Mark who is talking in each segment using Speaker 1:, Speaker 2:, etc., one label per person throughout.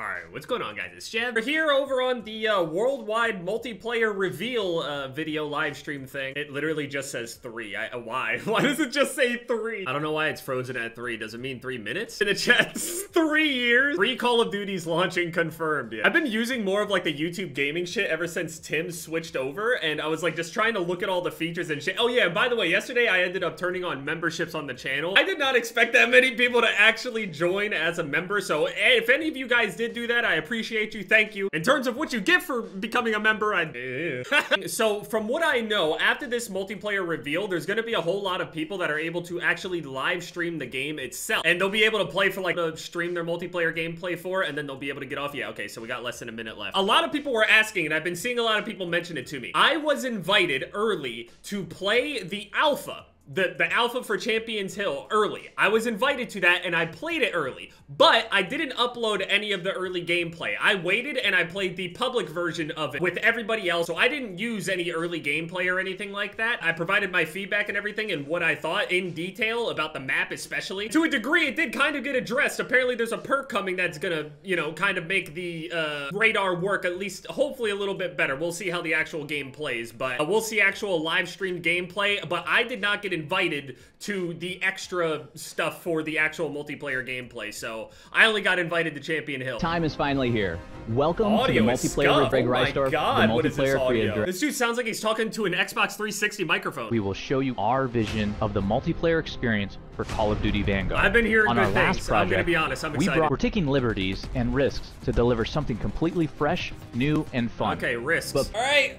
Speaker 1: Alright, what's going on guys? It's Jev. We're here over on the uh, worldwide multiplayer reveal uh, video live stream thing. It literally just says three. I, uh, why? Why does it just say three? I don't know why it's frozen at three. Does it mean three minutes? In the chat, three years? Three Call of Duties launching confirmed. Yeah. I've been using more of like the YouTube gaming shit ever since Tim switched over and I was like just trying to look at all the features and shit. Oh yeah, and by the way, yesterday I ended up turning on memberships on the channel. I did not expect that many people to actually join as a member. So eh, if any of you guys did do that, I appreciate you. Thank you. In terms of what you get for becoming a member, I. so, from what I know, after this multiplayer reveal, there's gonna be a whole lot of people that are able to actually live stream the game itself. And they'll be able to play for like, to stream their multiplayer gameplay for, and then they'll be able to get off. Yeah, okay, so we got less than a minute left. A lot of people were asking, and I've been seeing a lot of people mention it to me. I was invited early to play the alpha the, the alpha for Champions Hill early. I was invited to that and I played it early, but I didn't upload any of the early gameplay. I waited and I played the public version of it with everybody else, so I didn't use any early gameplay or anything like that. I provided my feedback and everything and what I thought in detail about the map especially. To a degree, it did kind of get addressed. Apparently there's a perk coming that's gonna, you know, kind of make the uh, radar work at least hopefully a little bit better. We'll see how the actual game plays, but uh, we'll see actual live stream gameplay, but I did not get invited to the extra stuff for the actual multiplayer gameplay. So I only got invited to Champion Hill.
Speaker 2: Time is finally here. Welcome
Speaker 1: audio
Speaker 2: to the multiplayer with Greg
Speaker 1: oh
Speaker 2: Reisdorf,
Speaker 1: God,
Speaker 2: the
Speaker 1: what is this
Speaker 2: multiplayer
Speaker 1: audio? This dude sounds like he's talking to an Xbox 360 microphone.
Speaker 2: We will show you our vision of the multiplayer experience for Call of Duty Vanguard.
Speaker 1: I've been hearing
Speaker 2: On
Speaker 1: good
Speaker 2: our last project,
Speaker 1: I'm gonna be honest. I'm
Speaker 2: we
Speaker 1: excited.
Speaker 2: brought, we're taking liberties and risks to deliver something completely fresh, new, and fun.
Speaker 1: Okay, risks.
Speaker 2: But-
Speaker 1: All right.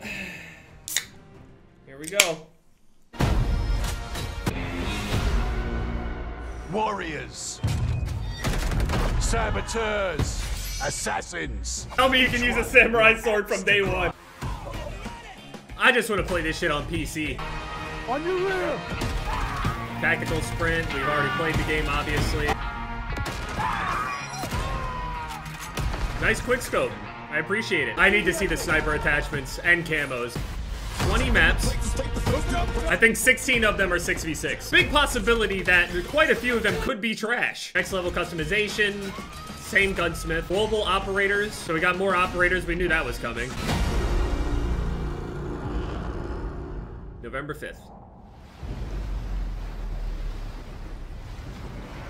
Speaker 1: Here we go.
Speaker 3: Warriors. Saboteurs. Assassins.
Speaker 1: Tell me you can use a samurai sword from day one. I just want to play this shit on PC.
Speaker 3: On your rear.
Speaker 1: Tactical sprint. We've already played the game, obviously. Nice quick scope. I appreciate it. I need to see the sniper attachments and camos. 20 maps. I think 16 of them are 6v6. Big possibility that quite a few of them could be trash. Next level customization. Same gunsmith. Global operators. So we got more operators. We knew that was coming. November 5th.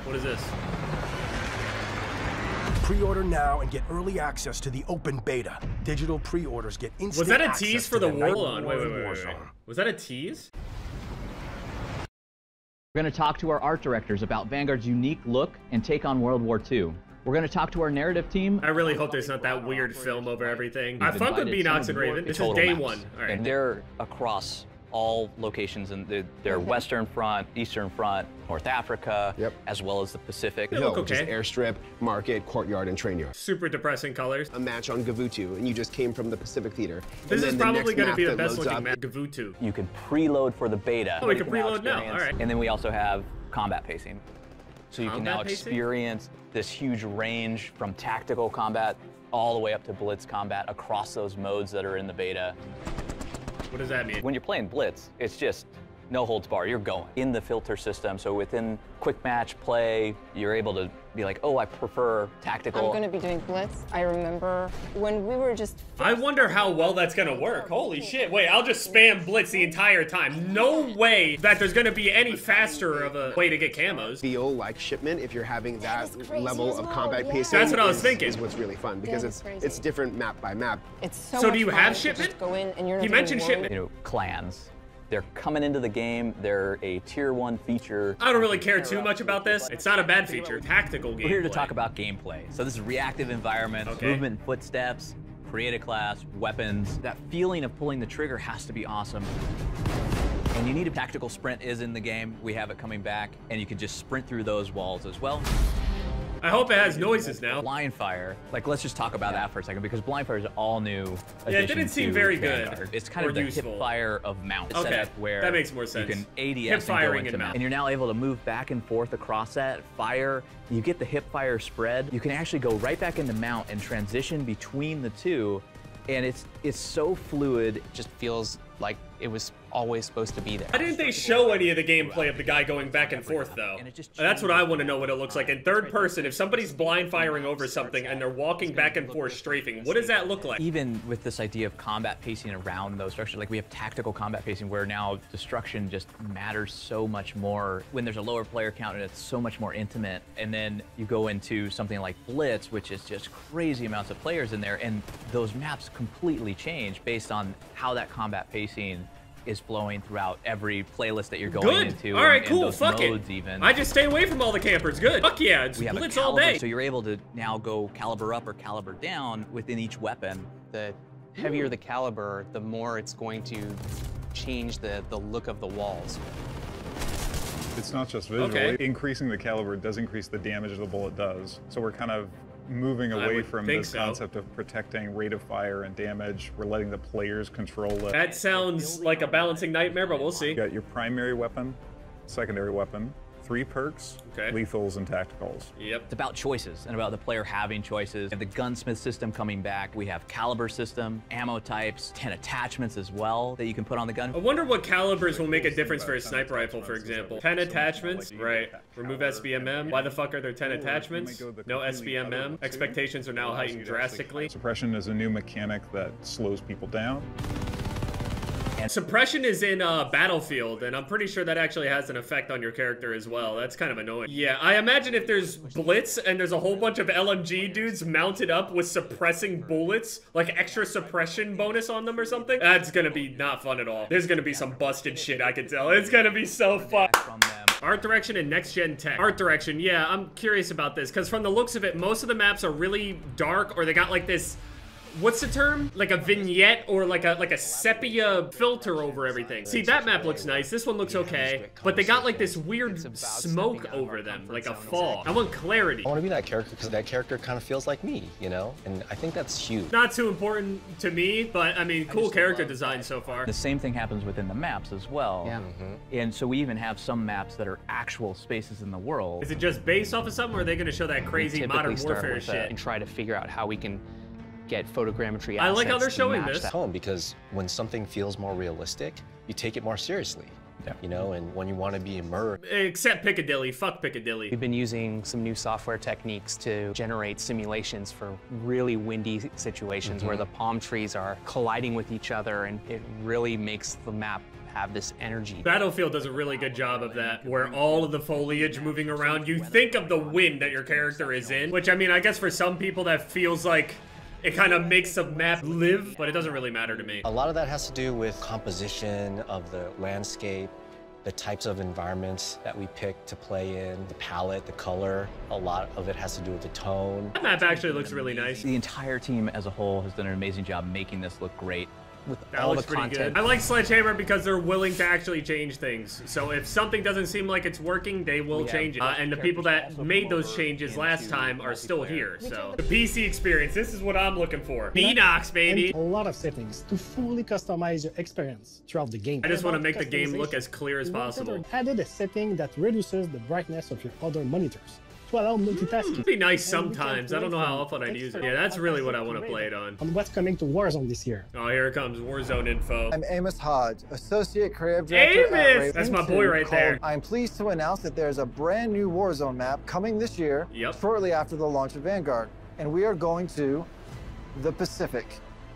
Speaker 1: What is this?
Speaker 4: Pre-order now and get early access to the open beta. Digital pre-orders get instant
Speaker 1: Was that a tease for the
Speaker 4: Night
Speaker 1: war? Hold on, wait, wait, wait, wait, wait. Was that a tease?
Speaker 2: We're going to talk to our art directors about Vanguard's unique look and take on World War II. We're going to talk to our narrative team.
Speaker 1: I really hope there's not that weird film over everything. I
Speaker 2: We've
Speaker 1: fuck with
Speaker 2: invited Beenox
Speaker 1: and Raven. This is day
Speaker 5: maps.
Speaker 1: one. All right.
Speaker 5: And they're across all locations in the, their Western Front, Eastern Front, North Africa,
Speaker 6: Yep.
Speaker 5: as well as the Pacific.
Speaker 1: They look
Speaker 6: Hill, which is
Speaker 1: okay.
Speaker 6: airstrip, market, courtyard, and train yard.
Speaker 1: Super depressing colors.
Speaker 6: A match on Gavutu, and you just came from the Pacific Theater.
Speaker 1: This
Speaker 6: and
Speaker 1: is
Speaker 6: then the
Speaker 1: probably
Speaker 6: next
Speaker 1: going to be the best looking
Speaker 6: up-
Speaker 1: map. Gavutu.
Speaker 5: You can preload for the beta.
Speaker 1: Oh, we can preload now,
Speaker 5: experience-
Speaker 1: all right.
Speaker 5: And then we also have combat pacing. So you can now
Speaker 1: pacing?
Speaker 5: experience this huge range from tactical combat all the way up to blitz combat across those modes that are in the beta.
Speaker 1: What does that mean?
Speaker 5: When you're playing blitz, it's just no holds bar. You're going in the filter system. So within quick match play, you're able to be like, oh, I prefer tactical.
Speaker 7: I'm going to be doing Blitz. I remember when we were just.
Speaker 1: I wonder how well that's gonna work. Holy shit. Wait, I'll just spam Blitz the entire time. No way that there's gonna be any faster of a way to get camos.
Speaker 6: feel like shipment if you're having that,
Speaker 7: crazy
Speaker 6: level
Speaker 7: as
Speaker 6: of
Speaker 7: well,
Speaker 6: combat
Speaker 7: yeah.
Speaker 6: pacing.
Speaker 1: That's what I was
Speaker 6: is-
Speaker 1: thinking.
Speaker 6: Is what's really fun because
Speaker 7: That
Speaker 6: it's
Speaker 7: crazy.
Speaker 6: it's different map by map.
Speaker 7: It's so.
Speaker 1: So do you
Speaker 7: fun
Speaker 1: have shipment?
Speaker 7: Just go in and you're not
Speaker 1: He mentioned shipment.
Speaker 5: you know, clans. They're coming into the game. They're a tier one feature.
Speaker 1: I don't really care too much about this. It's not a bad feature. Tactical game.
Speaker 8: We're here to talk about gameplay. So this is reactive environments,
Speaker 1: Okay.
Speaker 8: movement and footsteps, create a class, weapons. That feeling of pulling the trigger has to be awesome. And you need a tactical sprint is in the game. We have it coming back, and you can just sprint through those walls as well.
Speaker 1: I hope it has noises now.
Speaker 8: Blind fire, like let's just talk about that for a second because blind fire is all new.
Speaker 1: Yeah, it didn't seem
Speaker 8: to
Speaker 1: very good
Speaker 8: Vanguard. It's kind
Speaker 1: or
Speaker 8: of the
Speaker 1: useful.
Speaker 8: hip fire of mount
Speaker 1: Okay,
Speaker 8: setup where
Speaker 1: that makes more sense.
Speaker 8: You can ADS
Speaker 1: Hip
Speaker 8: and go
Speaker 1: firing
Speaker 8: into
Speaker 1: and
Speaker 8: mount.
Speaker 1: mount.
Speaker 8: and you're now able to move back and forth across that fire. You get the hip fire spread. You can actually go right back into mount and transition between the two, and it's it's so fluid.
Speaker 9: It just feels like it was always supposed to be there.
Speaker 1: Why didn't they show any of the gameplay of the guy going back and forth, though? That's what I want to know what it looks like. In third person, if somebody's blind firing over something and they're walking back and forth strafing, what does that look like?
Speaker 8: Even with this idea of combat pacing around those structures, like we have tactical combat pacing where now destruction just matters so much more when there's a lower player count and it's so much more intimate. And then you go into something like Blitz, which is just crazy amounts of players in there, and those maps completely change based on how that combat pacing is flowing throughout every playlist that you're going
Speaker 1: Good.
Speaker 8: into.
Speaker 1: All right,
Speaker 8: and,
Speaker 1: cool.
Speaker 8: And those
Speaker 1: Fuck
Speaker 8: modes
Speaker 1: it.
Speaker 8: even.
Speaker 1: I just stay away from all the campers. Good. Fuck yeah, it's
Speaker 8: we have
Speaker 1: blitz
Speaker 8: a
Speaker 1: all day.
Speaker 8: so you're able to now go caliber up or caliber down within each weapon.
Speaker 9: The heavier the caliber, the more it's going to change the, the look of the walls.
Speaker 10: It's not just visual.
Speaker 1: Okay.
Speaker 10: Increasing the caliber does increase the damage the bullet does. So we're kind of moving away from this
Speaker 1: so.
Speaker 10: concept of protecting rate of fire and damage. We're letting the players control it.
Speaker 1: That sounds like a balancing nightmare, but we'll see.
Speaker 10: You got your primary weapon, secondary weapon, three perks,
Speaker 1: Okay.
Speaker 10: lethals, and tacticals.
Speaker 1: Yep.
Speaker 8: It's about choices and about the player having choices. And the gunsmith system coming back. We have caliber system, ammo types, 10 attachments as well that you can put on the gun.
Speaker 1: I wonder what calibers will make a difference for a sniper rifle, for example. 10 attachments? Right. Remove SBMM. Why the fuck are there 10 attachments? No SBMM. Expectations are now heightened drastically.
Speaker 10: Suppression is a new mechanic that slows people down.
Speaker 1: Suppression is in uh, Battlefield, and I'm pretty sure that actually has an effect on your character as well. That's kind of annoying. Yeah, I imagine if there's Blitz and there's a whole bunch of LMG dudes mounted up with suppressing bullets, like extra suppression bonus on them or something, that's gonna be not fun at all. There's gonna be some busted shit, I can tell. It's gonna be so fun. Art direction and next gen tech. Art direction, yeah, I'm curious about this because from the looks of it, most of the maps are really dark or they got like this. What's the term? Like a vignette or like a like a sepia filter over everything. See, that map looks nice. This one looks okay, but they got like this weird smoke over them, like a fog. I want clarity.
Speaker 11: I want to be that character because that character kind of feels like me, you know? And I think that's huge.
Speaker 1: Not too important to me, but I mean, cool character design so far.
Speaker 8: The same thing happens within the maps as well.
Speaker 9: Yeah. Mm-hmm.
Speaker 8: And so we even have some maps that are actual spaces in the world.
Speaker 1: Is it just based off of something, or are they gonna show that crazy modern warfare shit?
Speaker 9: and try to figure out how we can get photogrammetry
Speaker 1: I like how they're showing this.
Speaker 9: that.
Speaker 11: Home because when something feels more realistic, you take it more seriously.
Speaker 10: Yeah.
Speaker 11: You know, and when you want to be immersed,
Speaker 1: Except Piccadilly. Fuck Piccadilly.
Speaker 9: We've been using some new software techniques to generate simulations for really windy situations where mm-hmm. the palm trees are colliding with each other and it really makes the map have this energy.
Speaker 1: Battlefield does a really good job of that, where all of the foliage moving around, you think of the wind that your character is in, which I mean, I guess for some people that feels like it kind of makes the map live, but it doesn't really matter to me.
Speaker 11: a lot of that has to do with composition of the landscape, the types of environments that we pick to play in, the palette, the color. A lot of it has to do with the tone.
Speaker 1: That map actually looks really nice.
Speaker 8: The entire team as a whole has done an amazing job making this look great.
Speaker 9: With
Speaker 1: That
Speaker 9: all the
Speaker 1: looks pretty
Speaker 9: content
Speaker 1: good. I like Sledgehammer because they're willing to actually change things. So if something doesn't seem like it's working, they will
Speaker 9: We have
Speaker 1: change it. Uh, and the people that made those changes last time are still here. So the PC experience, this is what I'm looking for. Beenox, baby.
Speaker 12: and a lot of settings to fully customize your experience throughout the game.
Speaker 1: I just want to make the game look as clear as
Speaker 12: we wanted
Speaker 1: possible.
Speaker 12: or Added a setting that reduces the brightness of your other monitors to allow multitasking.
Speaker 1: It'd be nice
Speaker 12: And we can
Speaker 1: sometimes. I don't know how often I'd use it. Yeah, that's really what I want to play it on.
Speaker 12: On what's coming to Warzone this year.
Speaker 1: Oh, here it comes Warzone info.
Speaker 13: I'm Amos Hodge, Associate Creative Director at
Speaker 1: Amos!
Speaker 13: Raven
Speaker 1: That's my boy right
Speaker 13: called-
Speaker 1: there.
Speaker 13: I'm pleased to announce that there's a brand new Warzone map coming this year,
Speaker 1: Yep.
Speaker 13: shortly after the launch of Vanguard. And we are going to the Pacific.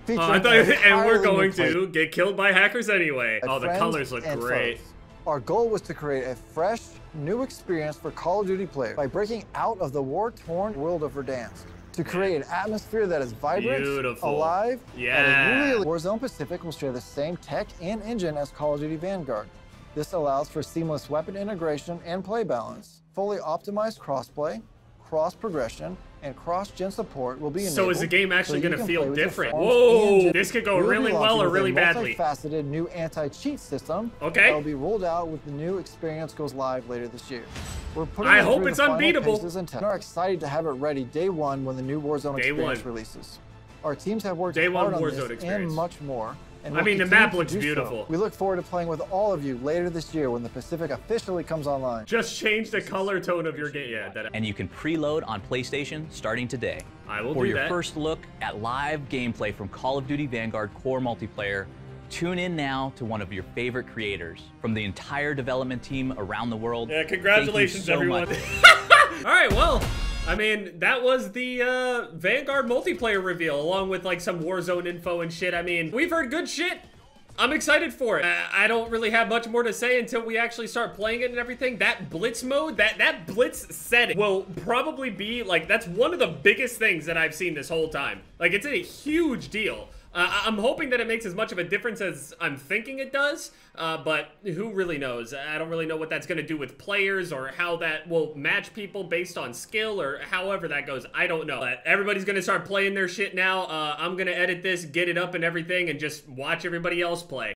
Speaker 1: Oh, I thought, and we're going to get killed by hackers anyway. Oh, the colors look great.
Speaker 13: foes. Our goal was to create a fresh, new experience for Call of Duty players by breaking out of the war-torn world of Verdansk to create an atmosphere that is vibrant,
Speaker 1: Beautiful.
Speaker 13: alive,
Speaker 1: Yeah.
Speaker 13: and Warzone Pacific will share the same tech and engine as Call of Duty Vanguard. This allows for seamless weapon integration and play balance. Fully optimized crossplay, cross progression, and cross-gen support will be enabled.
Speaker 1: So is the game actually
Speaker 13: you
Speaker 1: gonna feel
Speaker 13: play with your
Speaker 1: different? Whoa, this could go really well or really badly.
Speaker 13: Multifaceted new anti-cheat system.
Speaker 1: Okay.
Speaker 13: That will be rolled out with the new experience goes live later this year. We're putting
Speaker 1: I
Speaker 13: it
Speaker 1: hope it's unbeatable.
Speaker 13: and are excited to have it ready day one when the new Warzone
Speaker 1: Day
Speaker 13: experience
Speaker 1: one.
Speaker 13: releases. Our teams have worked
Speaker 1: Day one
Speaker 13: hard on
Speaker 1: Warzone
Speaker 13: this
Speaker 1: experience.
Speaker 13: and much more. And
Speaker 1: I
Speaker 13: will
Speaker 1: mean, the map
Speaker 13: to
Speaker 1: looks
Speaker 13: do so.
Speaker 1: beautiful.
Speaker 13: We look forward to playing with all of you later this year when the Pacific officially comes online.
Speaker 1: Just change the color tone of your game. Yeah, that.
Speaker 8: And you can preload on PlayStation starting today.
Speaker 1: I will
Speaker 8: For your
Speaker 1: that.
Speaker 8: first look at live gameplay from Call of Duty Vanguard Core Multiplayer Tune in now to one of your favorite creators from the entire development team around the world.
Speaker 1: Yeah,
Speaker 8: Thank you
Speaker 1: congratulations,
Speaker 8: so
Speaker 1: everyone.
Speaker 8: much.
Speaker 1: All right, well, I mean, that was the uh, Vanguard multiplayer reveal, along with like some Warzone info and shit. I mean, we've heard good shit. I'm excited for it. I, I don't really have much more to say until we actually start playing it and everything. That Blitz mode, that, that Blitz setting will probably be like, that's one of the biggest things that I've seen this whole time. Like, it's a huge deal. Uh, I'm hoping that it makes as much of a difference as I'm thinking it does, uh, but who really knows? I don't really know what that's going to do with players or how that will match people based on skill or however that goes. I don't know. But everybody's going to start playing their shit now. Uh, I'm going to edit this, get it up and everything, and just watch everybody else play.